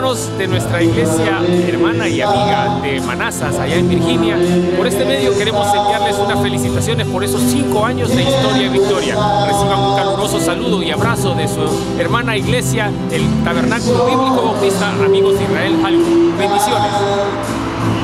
hermanos de nuestra iglesia hermana y amiga de Manassas, allá en Virginia, por este medio queremos enviarles unas felicitaciones por esos cinco años de historia y victoria. Reciban un caluroso saludo y abrazo de su hermana iglesia, el Tabernáculo Bíblico Bautista Amigos de Israel